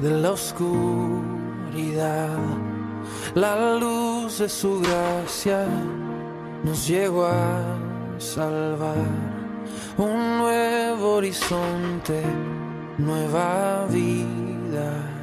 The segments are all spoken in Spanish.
de la oscuridad. La luz de su gracia nos llegó a salvar. Un nuevo horizonte, nueva vida.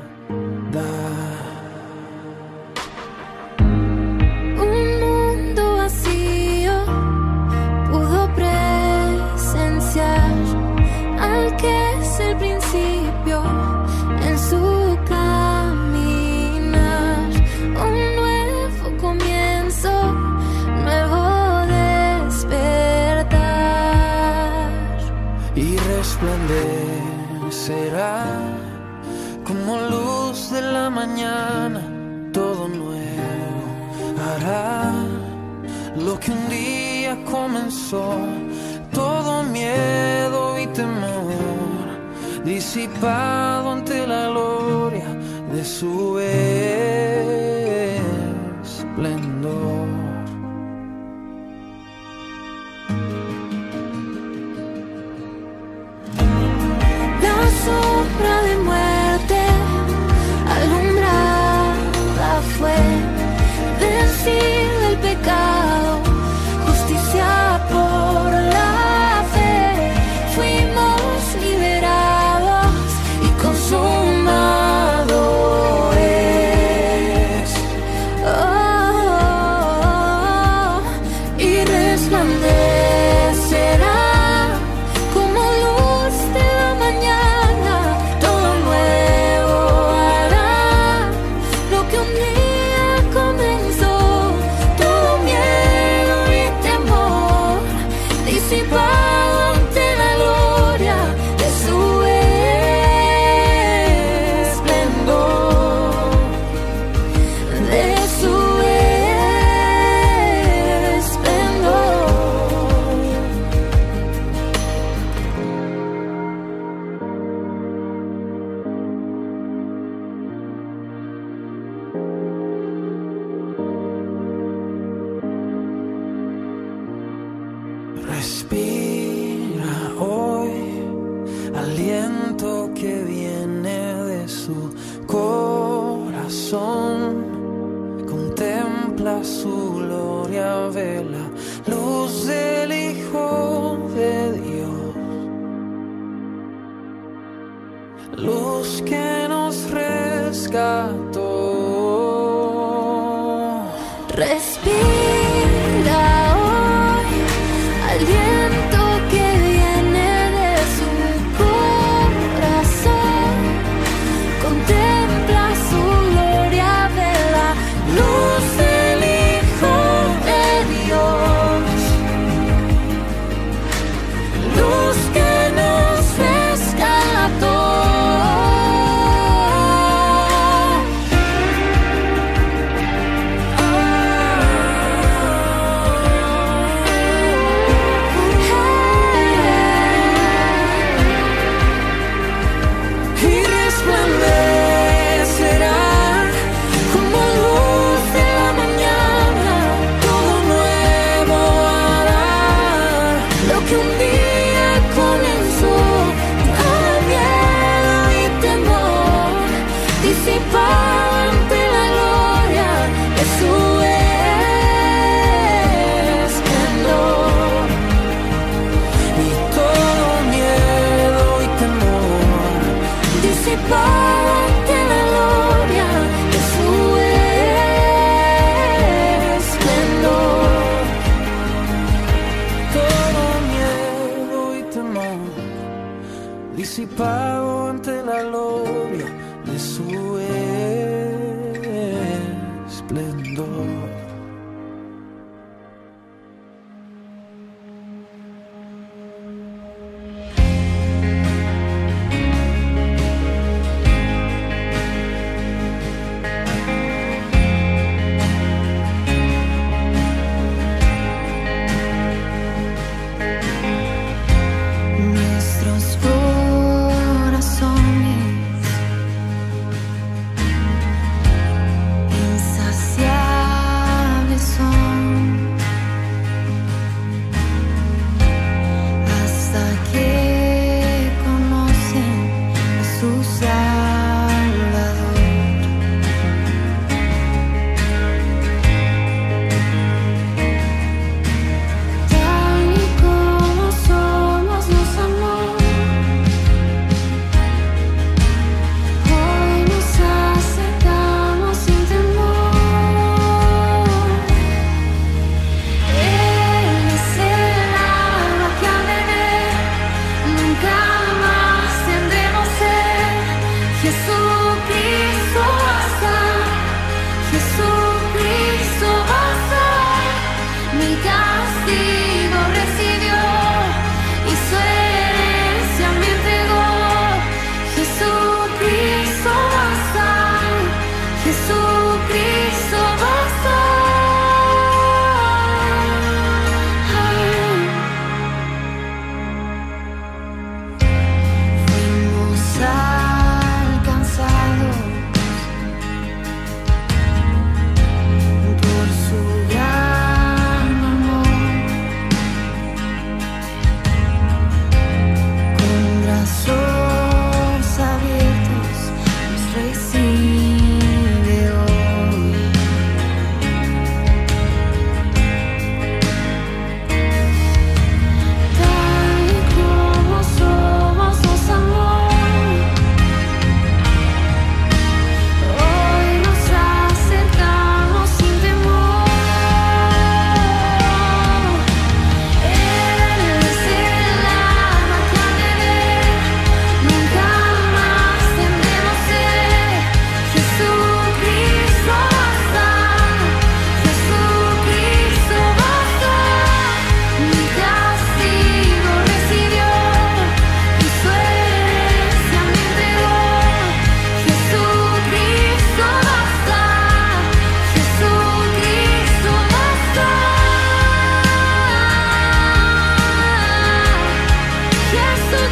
será como luz de la mañana, todo nuevo hará lo que un día comenzó, todo miedo y temor, disipado ante la gloria de su vez. inspira hoy aliento que viene de su corazón. Contempla su gloria, ve la luz del Hijo de Dios. Luz que nos rescata.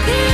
be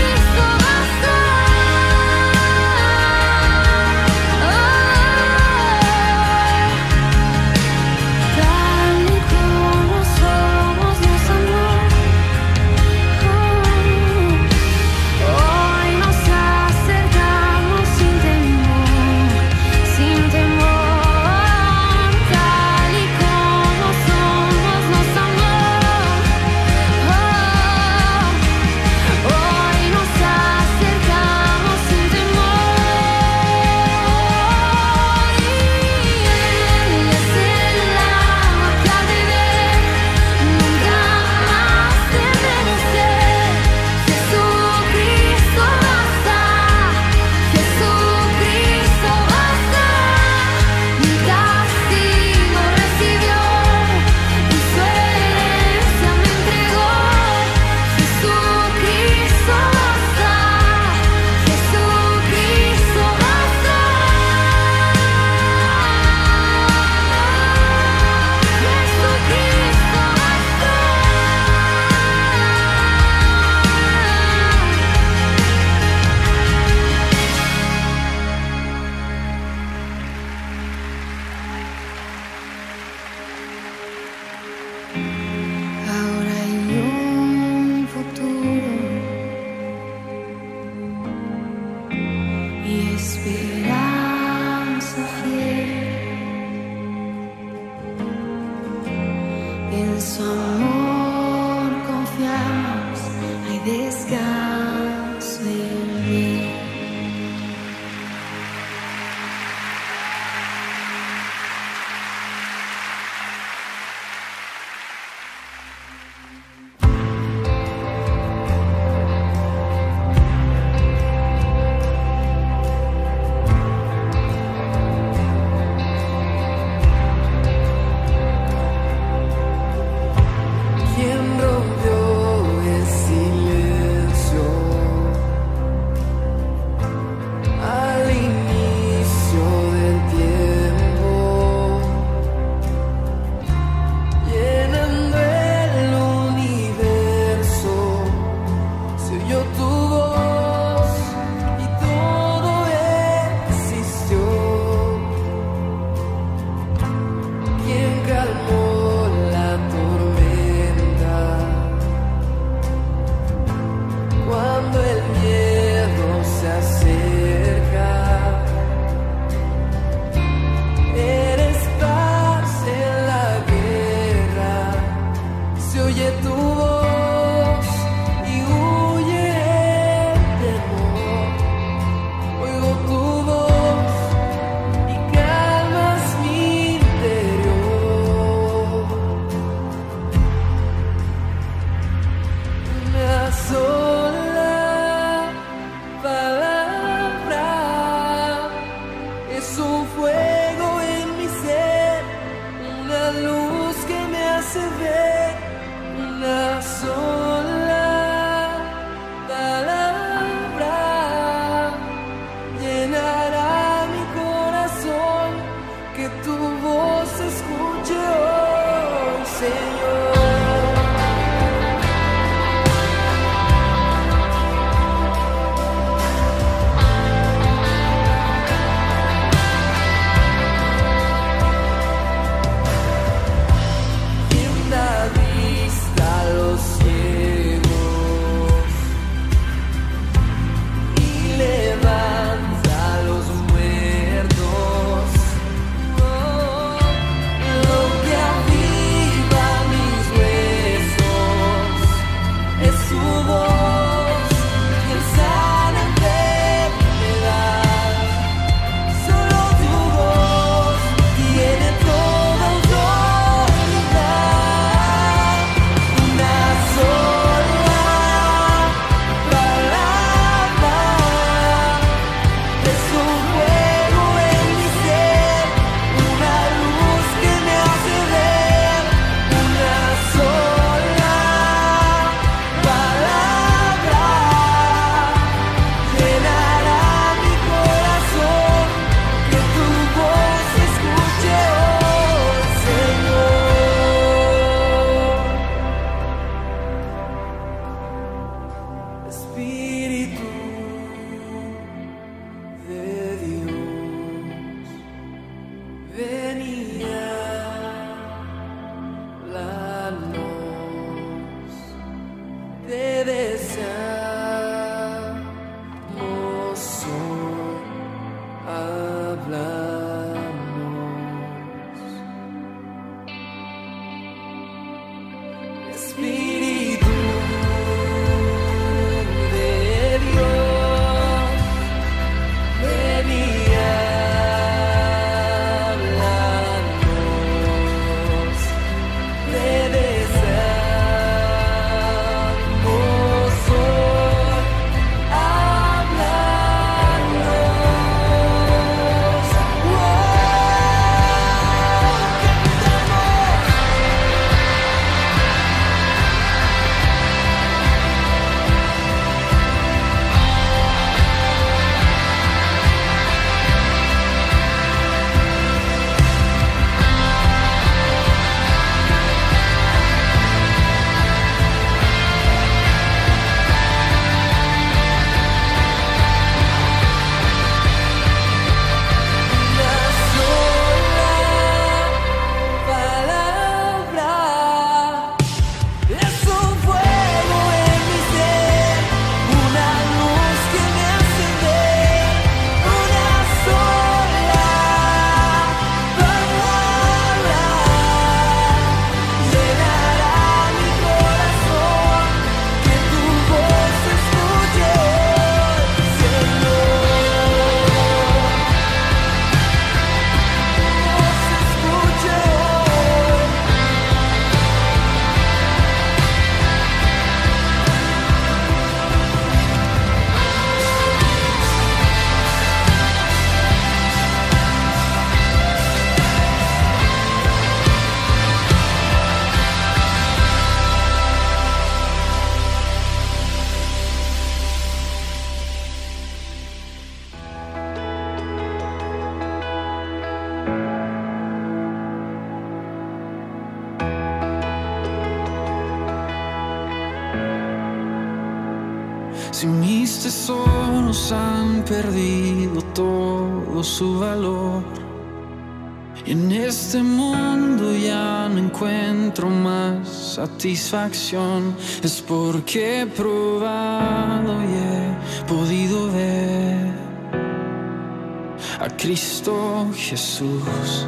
tesoros han perdido todo su valor. Y en este mundo ya no encuentro más satisfacción. Es porque he probado y he podido ver a Cristo Jesús.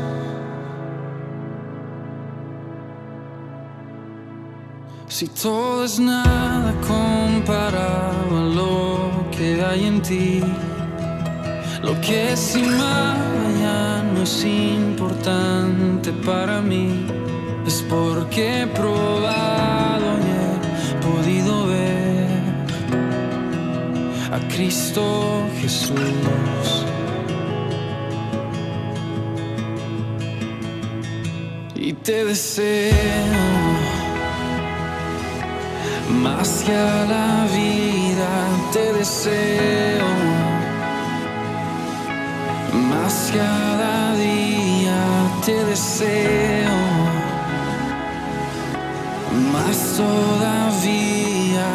Si todo es nada comparado a lo que hay en ti, lo que es y ya no es importante para mí, es porque he probado y he podido ver a Cristo Jesús. Y te deseo más que a la vida te deseo, más cada día te deseo, más todavía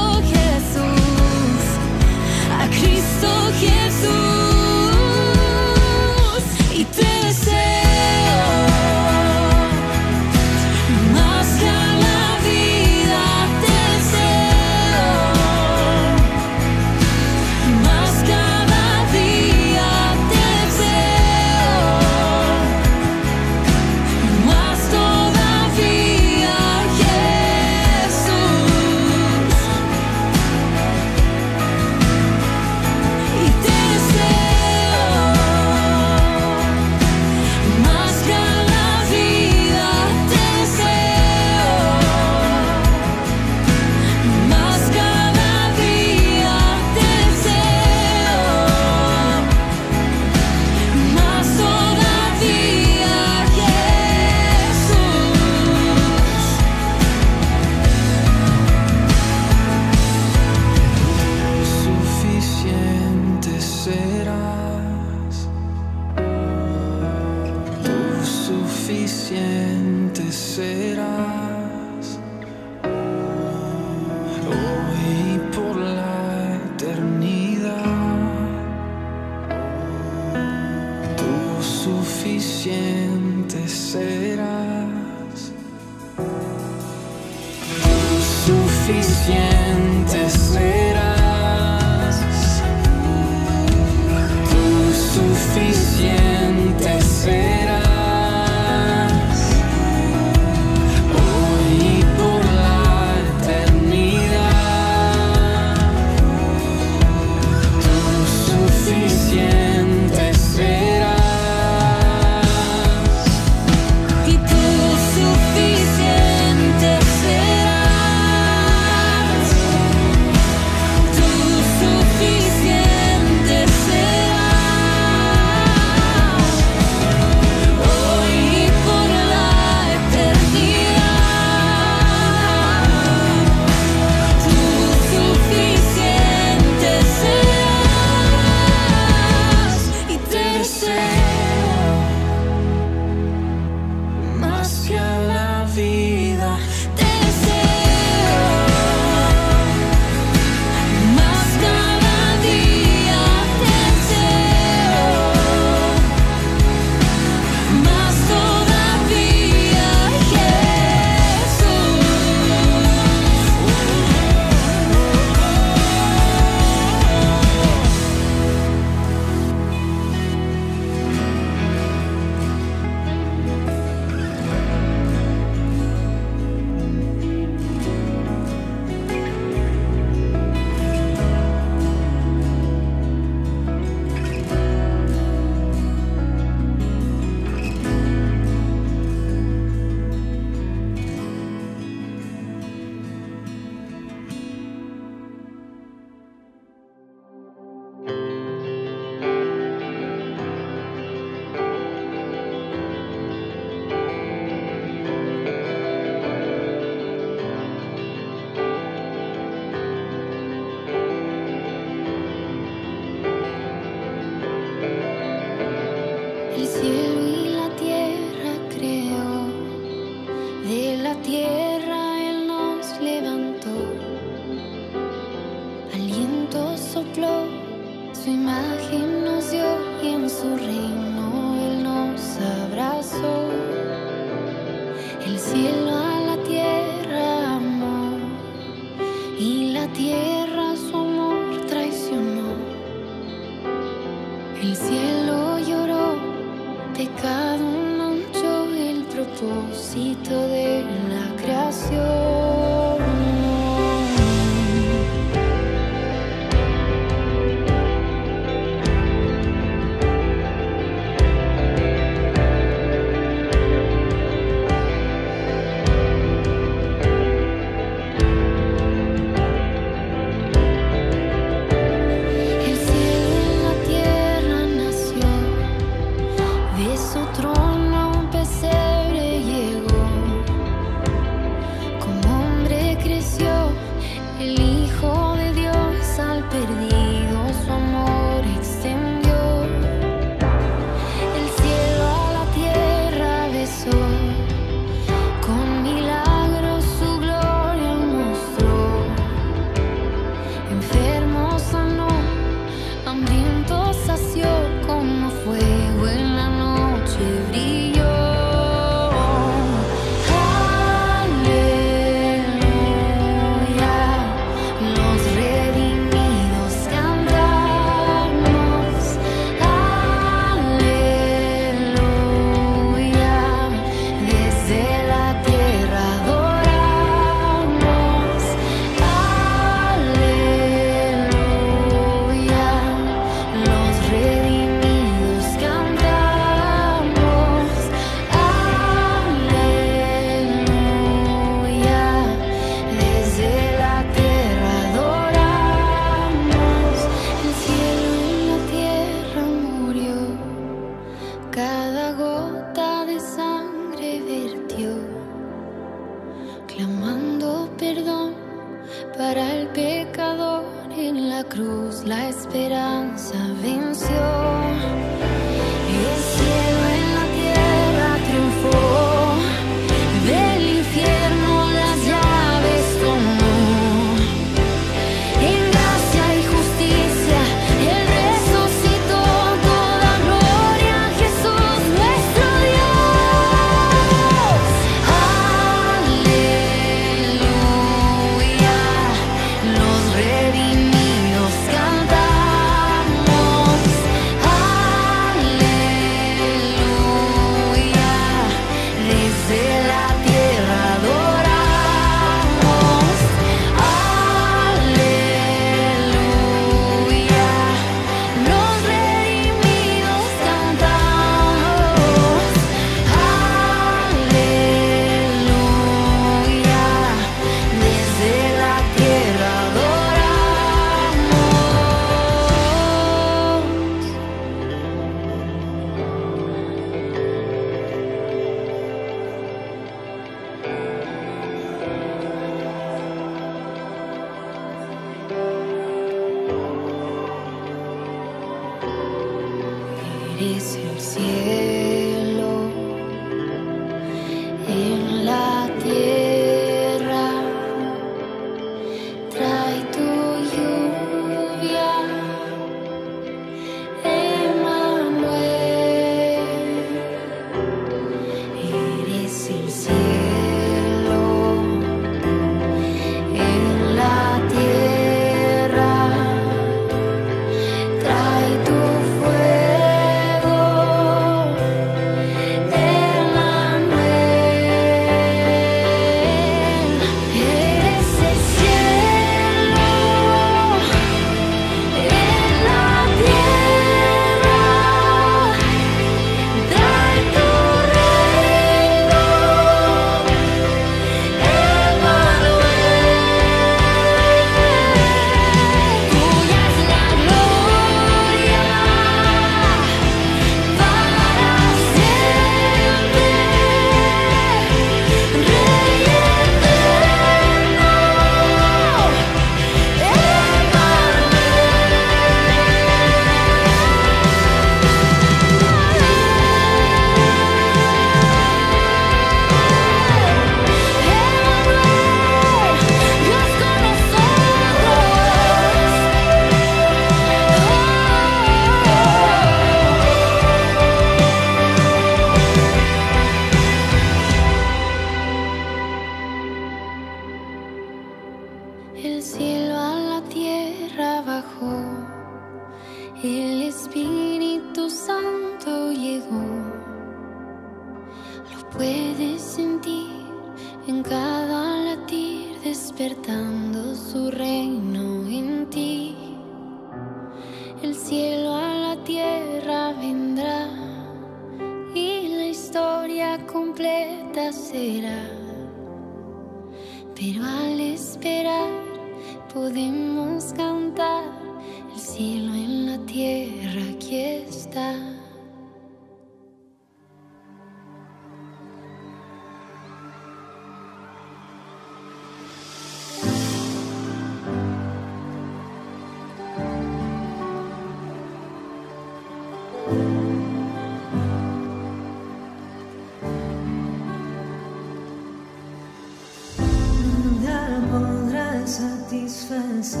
satisfacer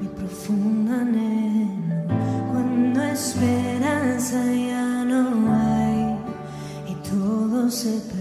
mi profundo anhelo. Cuando esperanza ya no hay y todo se perdió.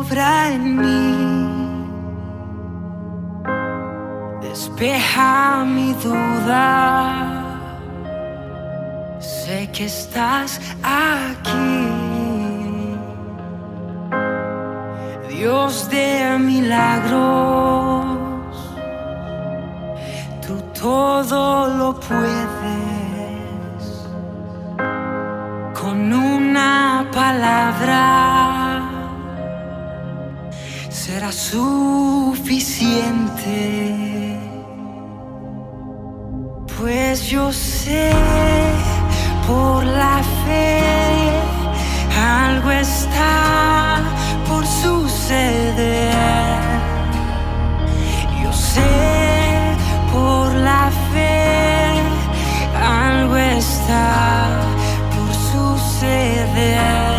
obra en mí. Despeja mi duda. Sé que estás aquí. Dios de milagros, tú todo lo puedes con una palabra será suficiente. Pues yo sé por la fe algo está por suceder. Yo sé por la fe algo está por suceder.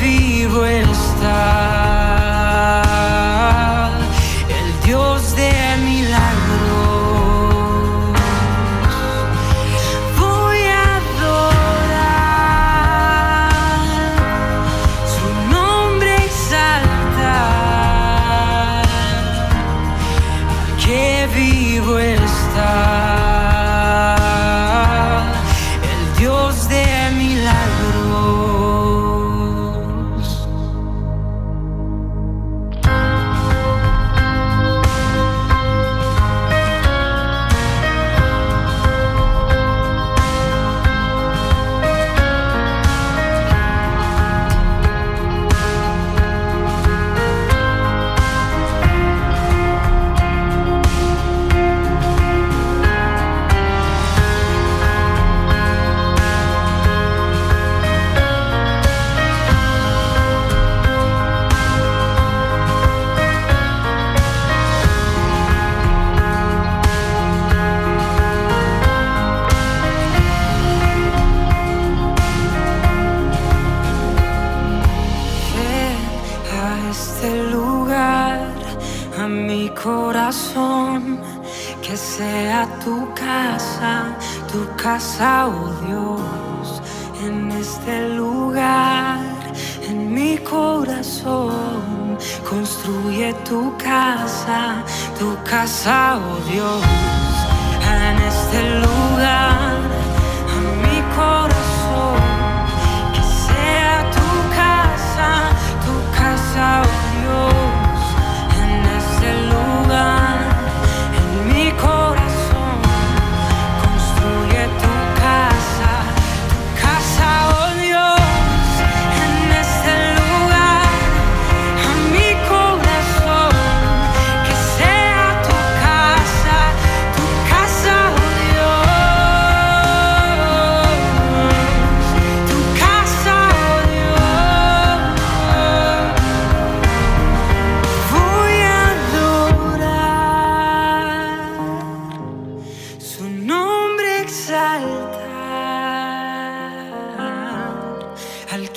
vivo está.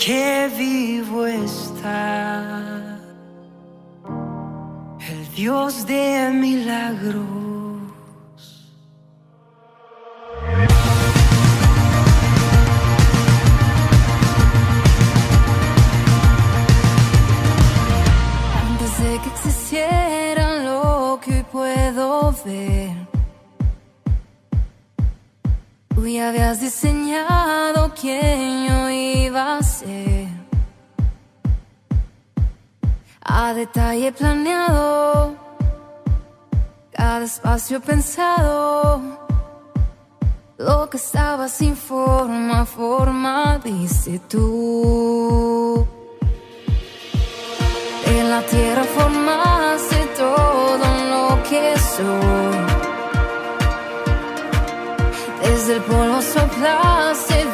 que vivo está el Dios de milagros. Quisieran lo que puedo ver. Tú ya habías diseñado quién yo iba a ser. A detalle planeado, cada espacio pensado, lo que estaba sin forma, forma, dice tú. En la tierra formaste todo lo que soy. Desde el polvo soplaste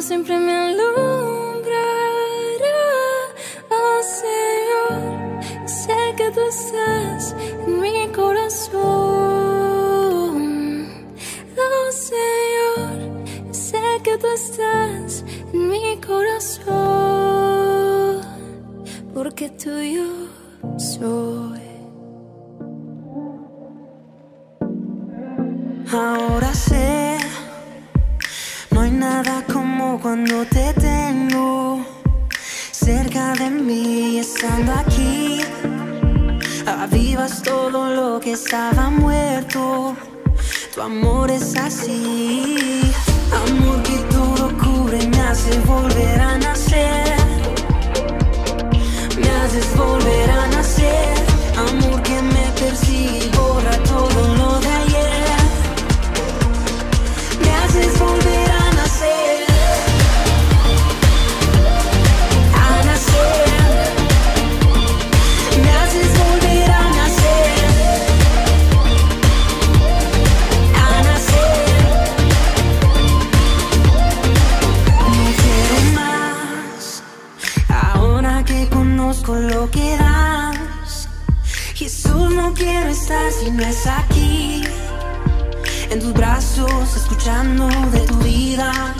siempre me alumbrará, oh Señor. Sé que tú estás en mi corazón, oh Señor. Sé que tú estás en mi corazón, porque tú y yo cuando te tengo cerca de mí, estando aquí. Avivas todo lo que estaba muerto. Tu amor es así, amor que todo cubre, me hace volver a nacer. Me haces volver a nacer, amor que me persigue si no es aquí. En tus brazos, escuchando de tu vida.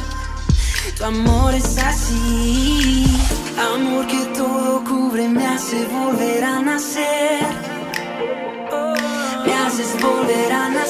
Tu amor es así. Amor que todo cubre, me hace volver a nacer. Me haces volver a nacer.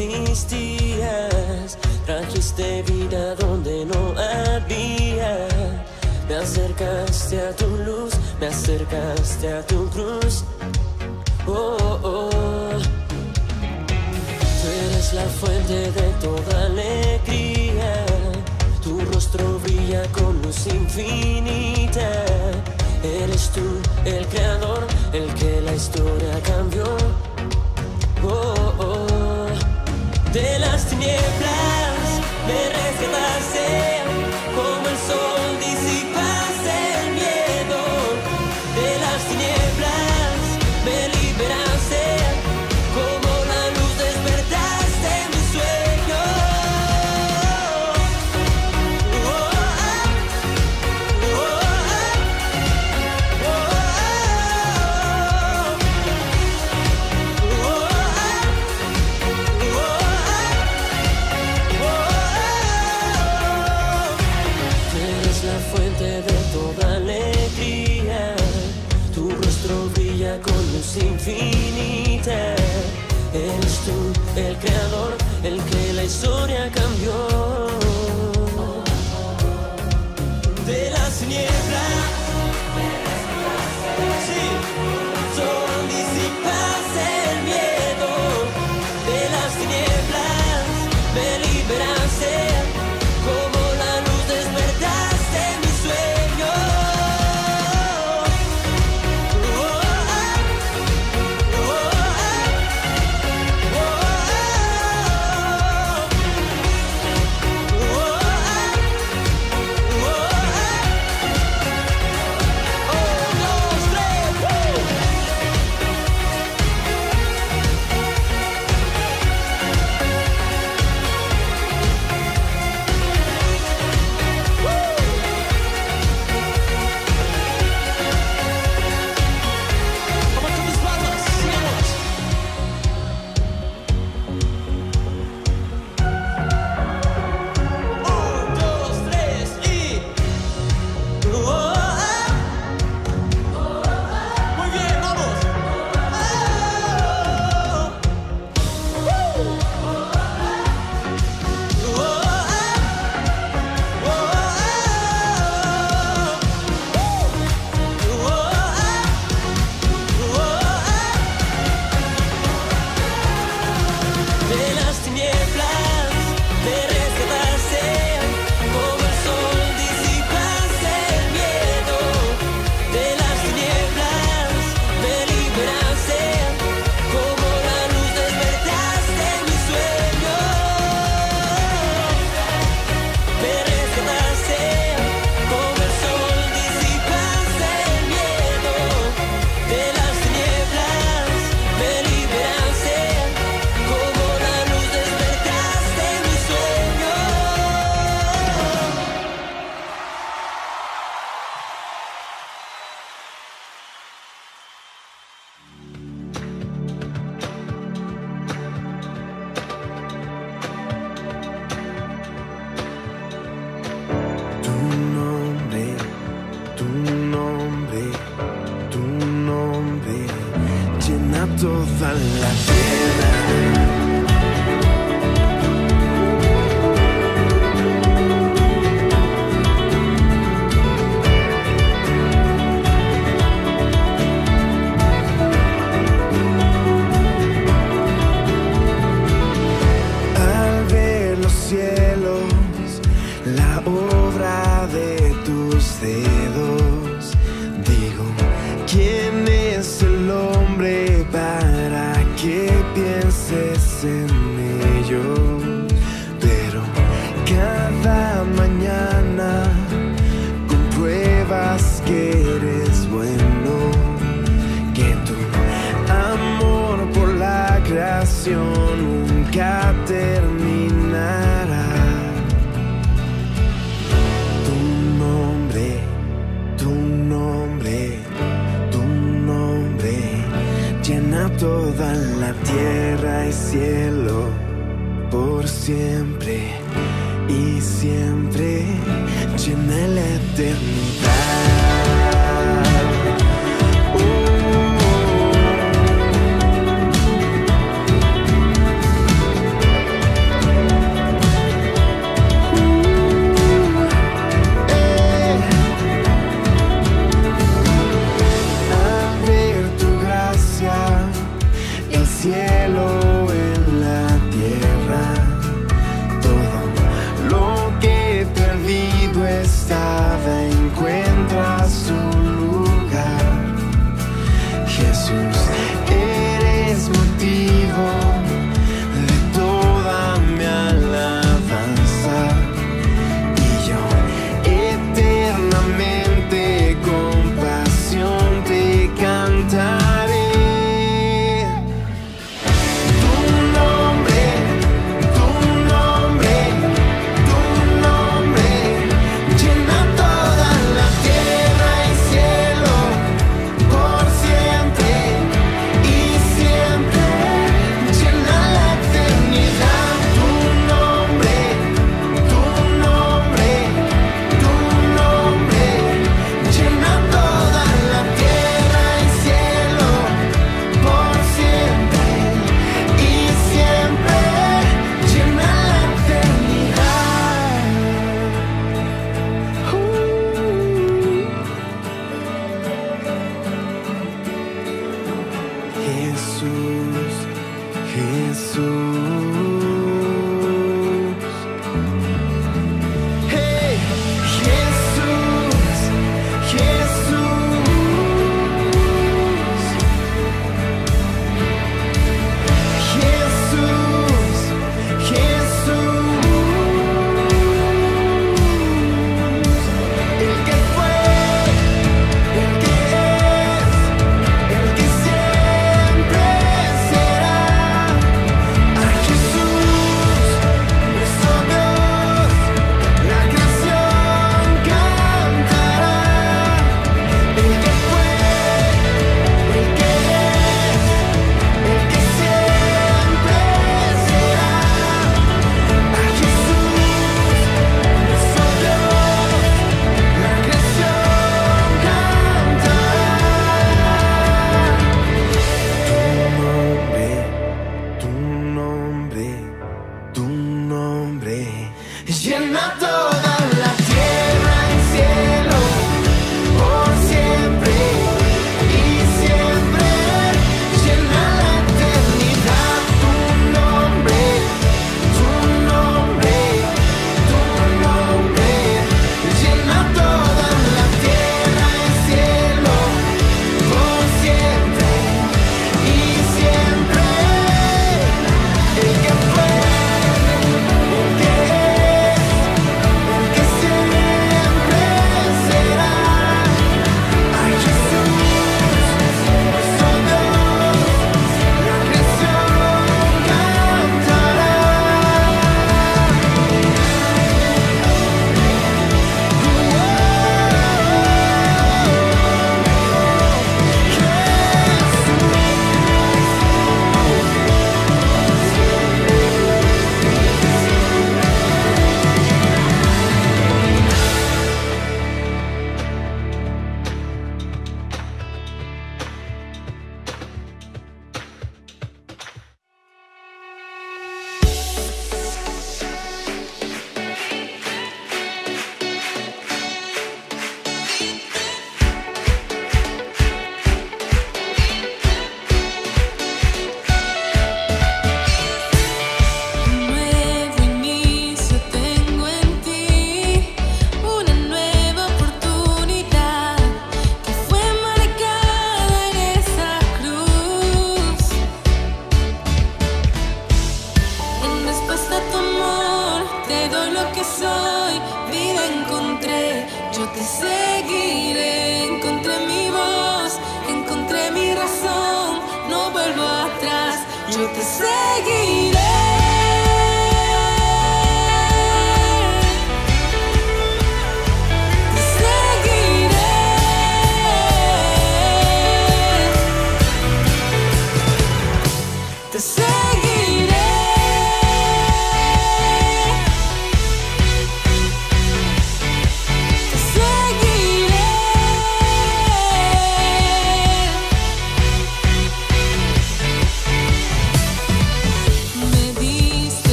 Existías, trajiste vida donde no había. Me acercaste a tu luz, me acercaste a tu cruz. Oh, oh, oh. Tú eres la fuente de toda alegría. Tu rostro brilla con luz infinita. Eres tú el creador, el que la historia cambió. Oh, oh. De las tinieblas me rescataste, y siempre llena la eternidad.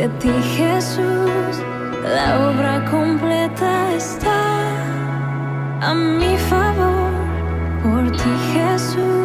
de ti, Jesús, la obra completa está a mi favor. Por ti, Jesús.